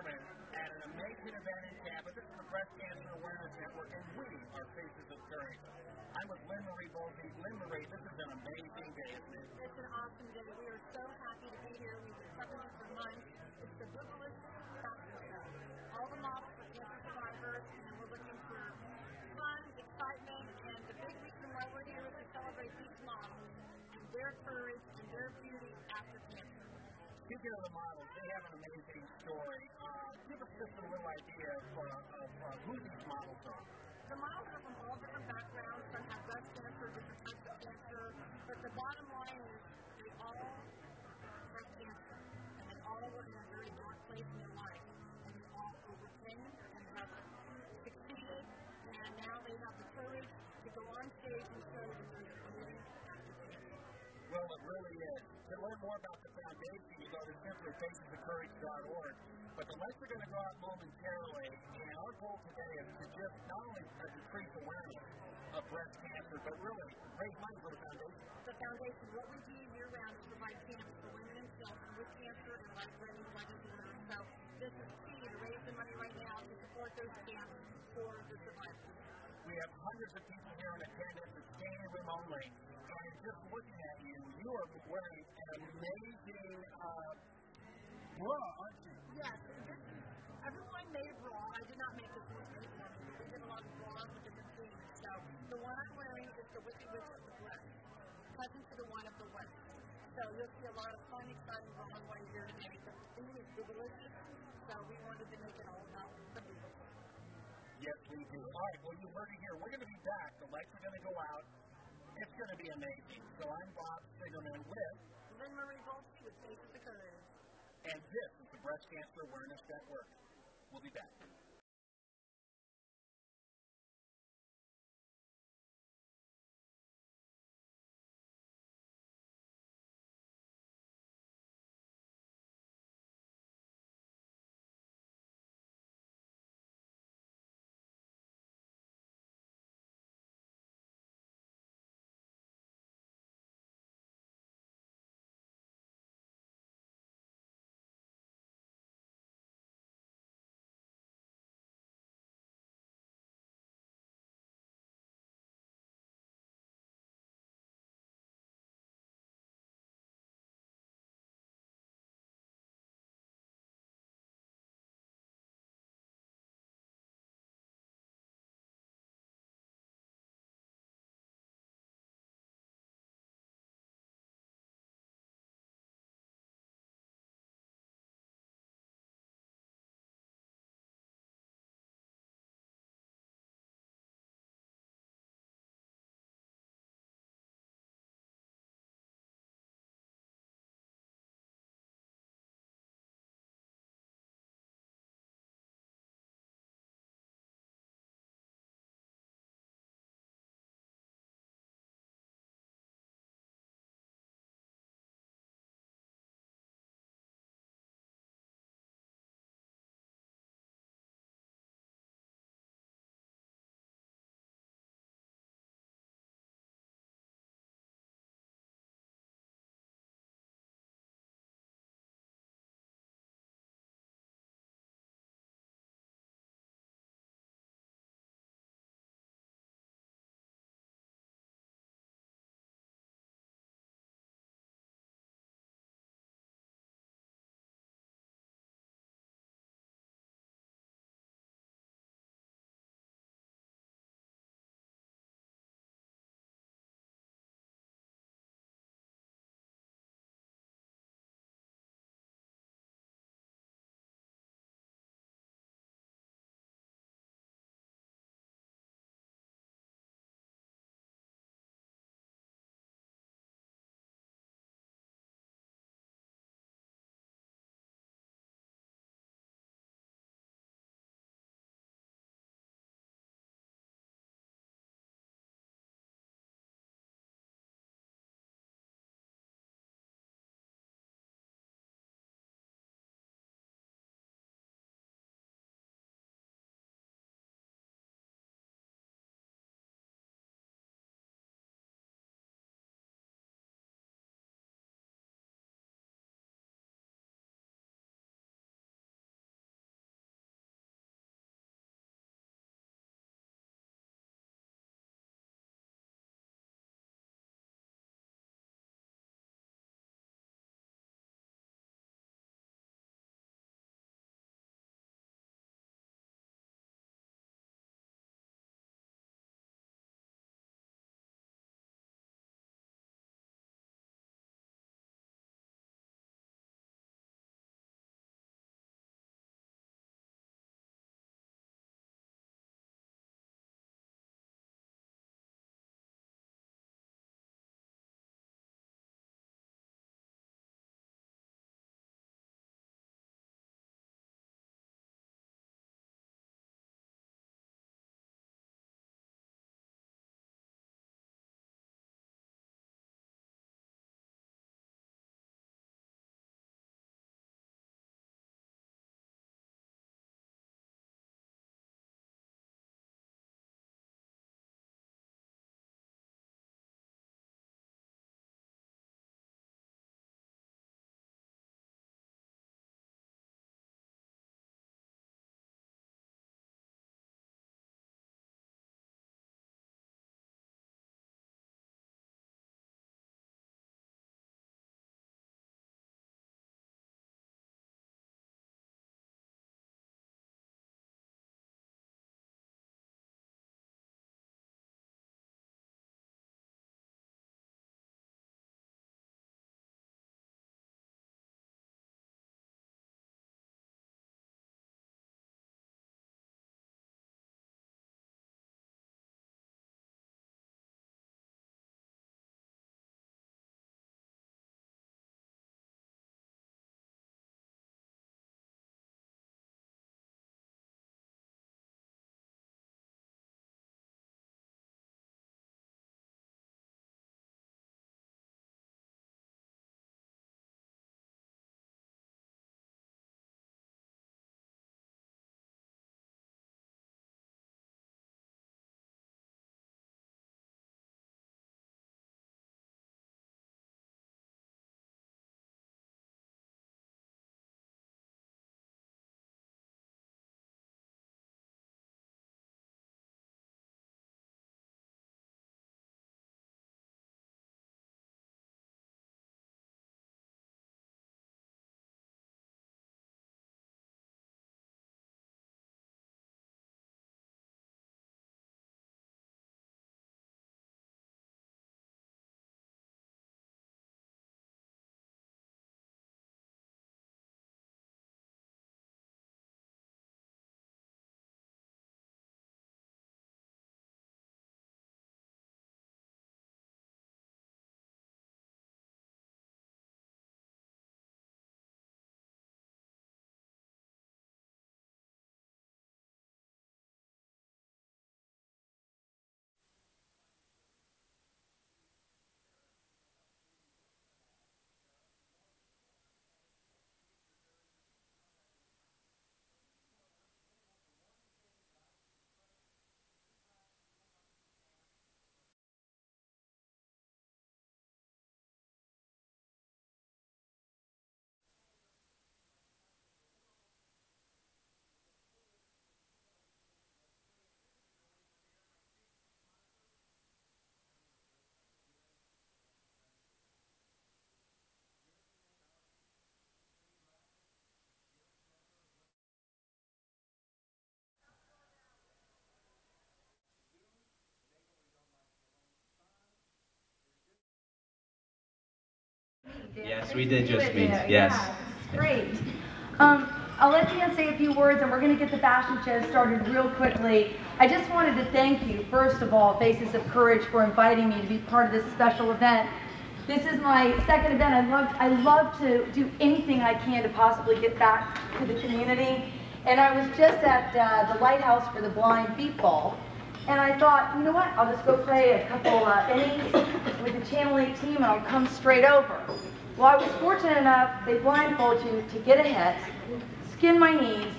Sherman at an amazing event in Tampa. This is the Breast Cancer Awareness Network, and we are Faces of Courage. I'm with Lynn Marie Bolte. Lynn Marie, this is an amazing day, isn't it? It's an awesome day. We are so happy to be here. We've been covering it for months. It's the Boobalicious All the models are cancer survivors, and we're looking for fun, excitement, and the big reason why we're here is to celebrate these models and their courage and their beauty after cancer. Speaking of the models, they have an amazing story. To learn more about the foundation, you go to simplyfacesofcourage.org. But the lights are going to go out momentarily, and our goal today is to just not only uh, increase awareness of breast cancer, but really raise money for the foundation. The foundation, what we do year round is provide camps for women and children with cancer and life-threatening blood disorders. So this is key to raise the money right now to support those camps for the survivors. We have hundreds of people here in attendance. It's standing room only. And just looking at you, you are wearing an amazing uh, bra, aren't you? Yes, everyone made bra. I did not make this one for anyone. We did a lot of bras with different themes. So the one I'm wearing is the Wicked Witch of the Breast, cousin to the one of the West. So you'll see a lot of fun, exciting bras while you're here today. The theme is delicious, so we wanted to make it all about the boobs. Yes, we do. All right, well, you heard it here. We're going to be back. The lights are going to go out. It's going to be amazing. So I'm Bob Sigerman with, Lynn Marie Volsky with Faces of Courage. and this is the Breast Cancer Awareness Network. We'll be back. Yes, we did just meet, yes. Yeah, great. Um, I'll let Dan say a few words and we're going to get the fashion show started real quickly. I just wanted to thank you, first of all, Faces of Courage, for inviting me to be part of this special event. This is my second event. I love, I love to do anything I can to possibly get back to the community. And I was just at uh, the Lighthouse for the Blind Beep Ball. And I thought, you know what, I'll just go play a couple uh, innings with the Channel 8 team and I'll come straight over. Well, I was fortunate enough, they blindfold you to get ahead, skin my knees,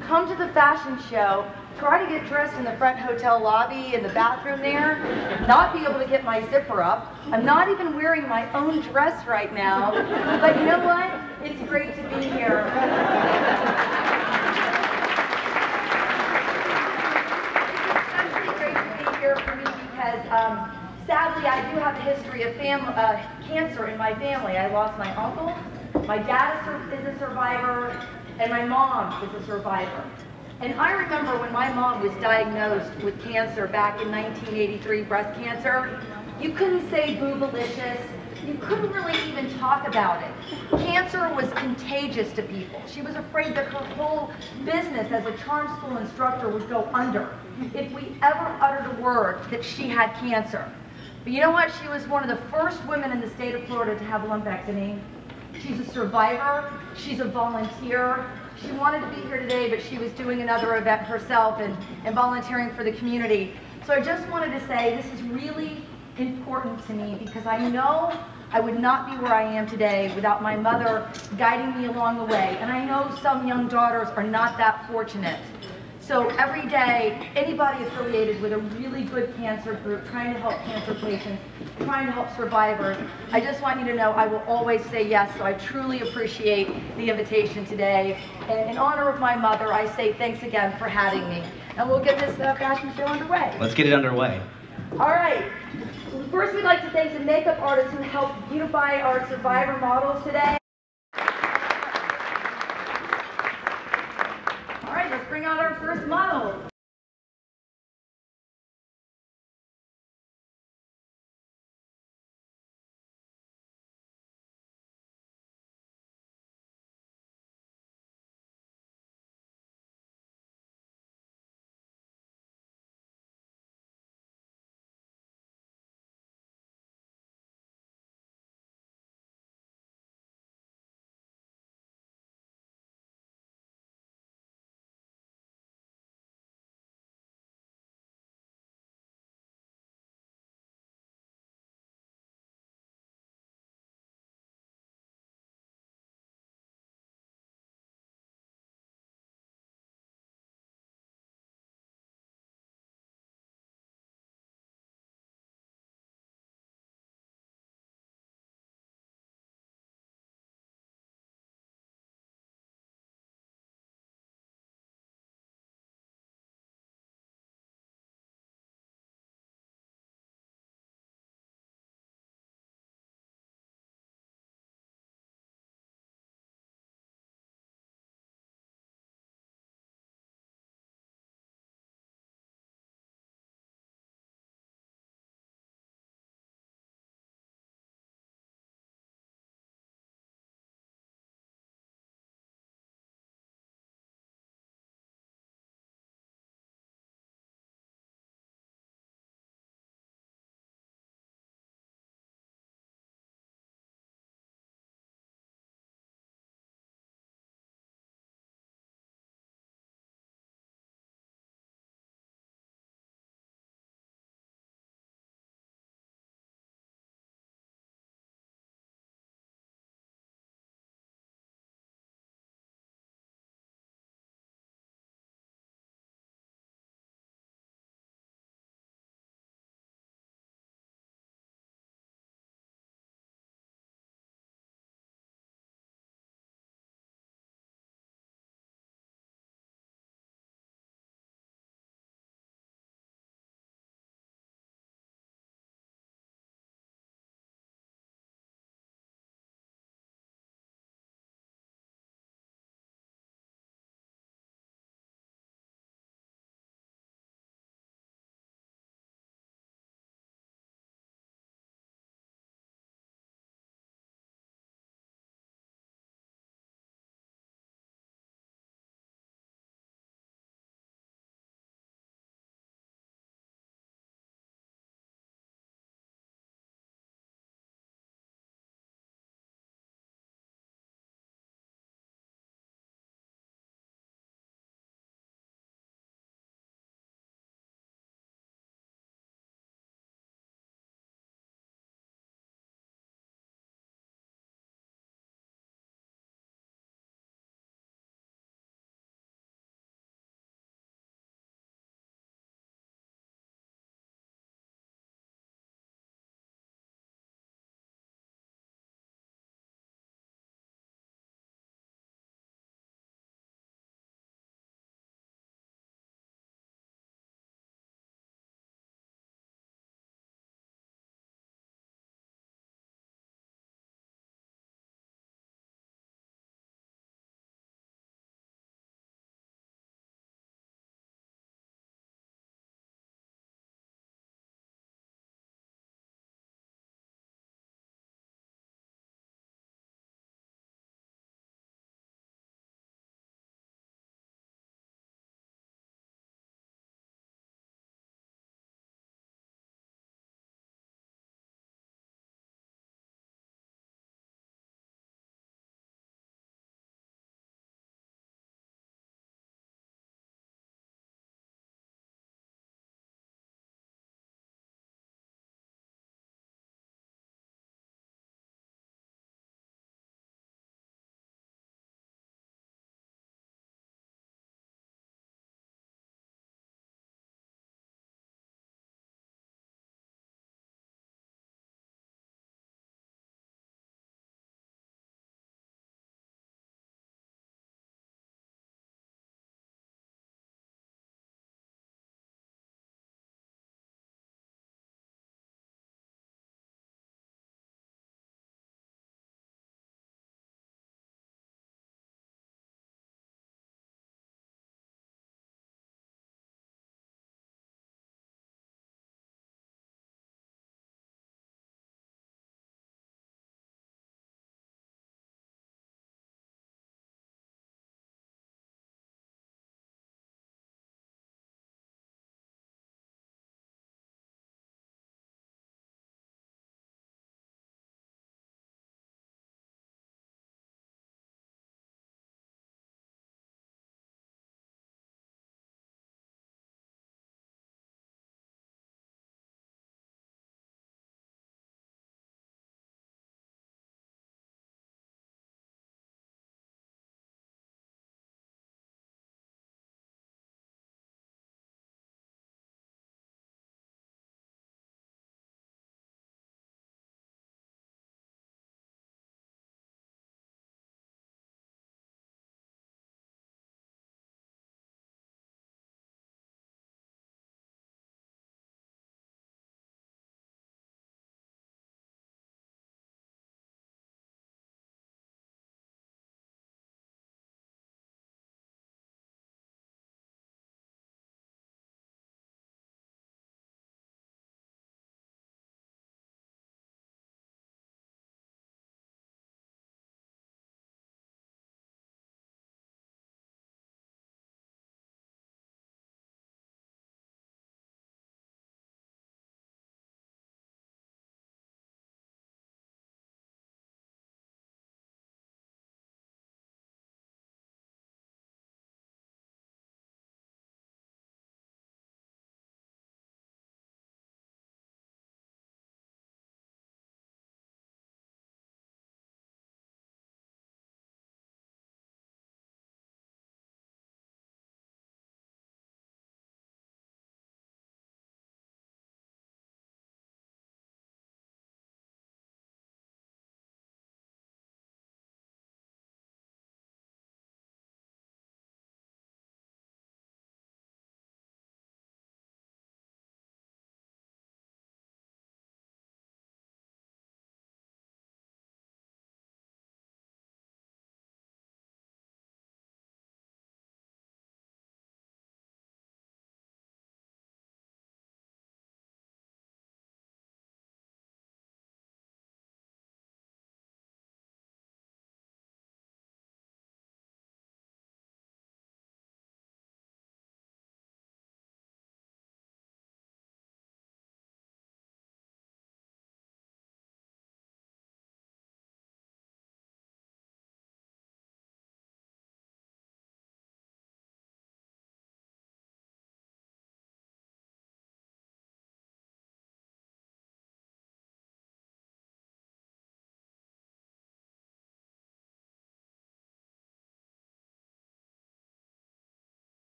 come to the fashion show, try to get dressed in the front hotel lobby in the bathroom there, not be able to get my zipper up. I'm not even wearing my own dress right now, but you know what? It's great to be here. It's especially great to be here for me because um, sadly I do have a history of uh, cancer in my family. I lost my uncle, my dad is, is a survivor, and my mom is a survivor. And I remember when my mom was diagnosed with cancer back in 1983, breast cancer, you couldn't say boobalicious, you couldn't really even talk about it. Cancer was contagious to people. She was afraid that her whole business as a charm school instructor would go under if we ever uttered a word that she had cancer. But you know what? She was one of the first women in the state of Florida to have a lumpectomy. She's a survivor. She's a volunteer. She wanted to be here today, but she was doing another event herself and, and volunteering for the community. So I just wanted to say this is really important to me because I know I would not be where I am today without my mother guiding me along the way. And I know some young daughters are not that fortunate. So every day, anybody affiliated with a really good cancer group, trying to help cancer patients, trying to help survivors, I just want you to know I will always say yes. So I truly appreciate the invitation today. And in honor of my mother, I say thanks again for having me. And we'll get this uh, fashion show underway. Let's get it underway. All right. First, we'd like to thank the makeup artists who helped beautify our survivor models today.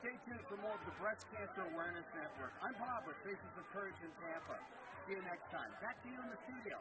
Stay tuned for more of the Breast Cancer Awareness Network. I'm Bob with Faces of Courage in Tampa. See you next time. Back to you in the studio.